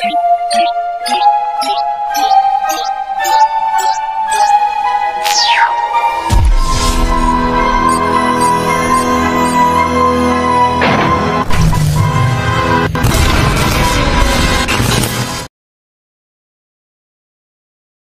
Okay.